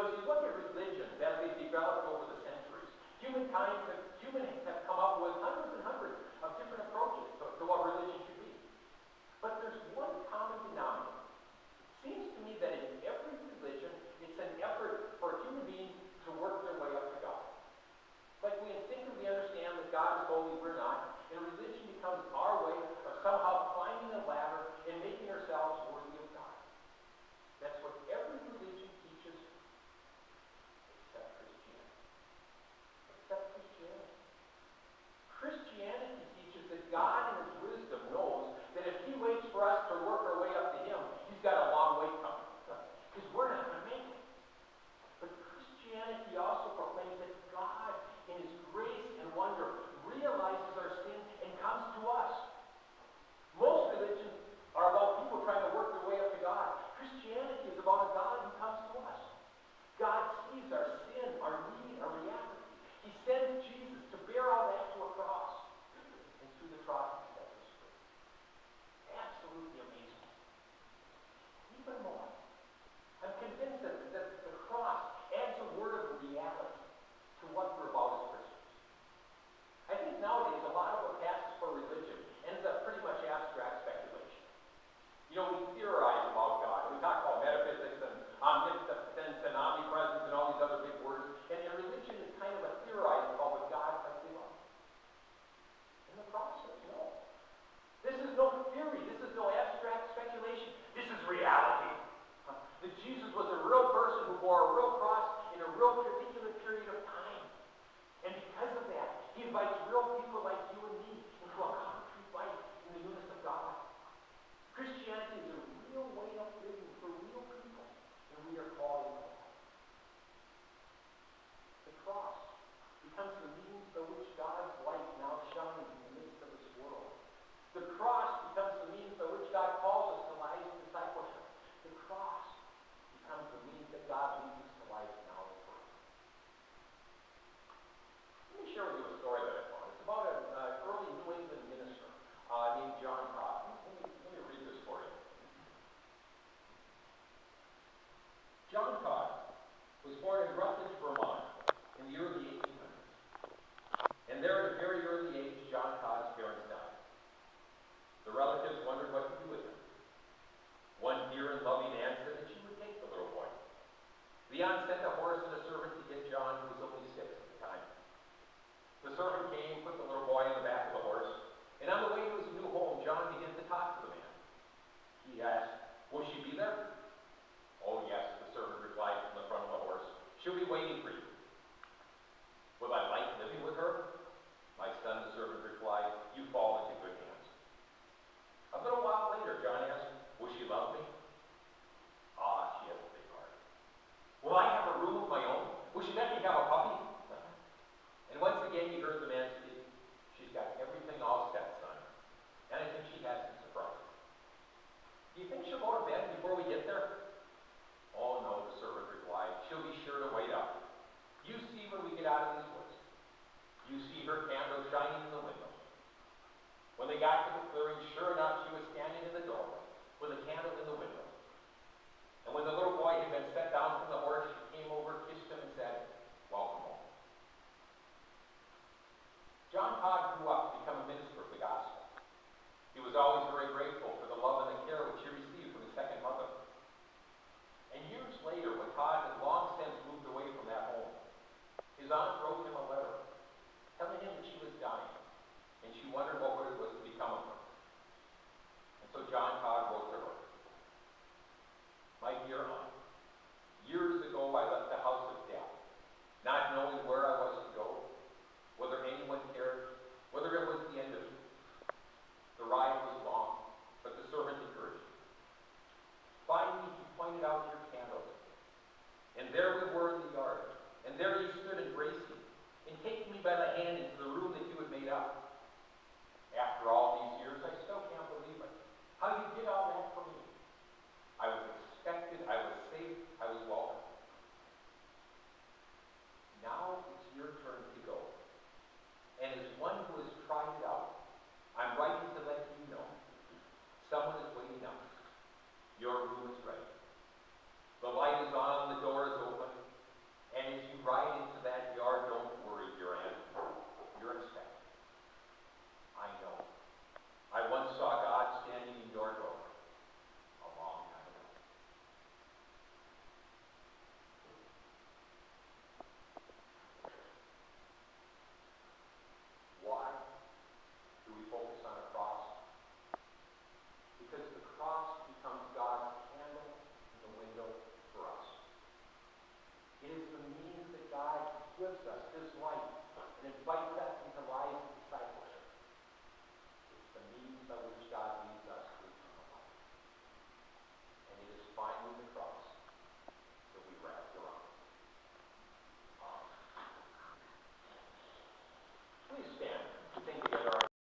Because you look at religion that have developed over the centuries. Humankind, have, humans have come up with hundreds waiting for